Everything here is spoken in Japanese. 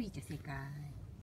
はいじゃ正解。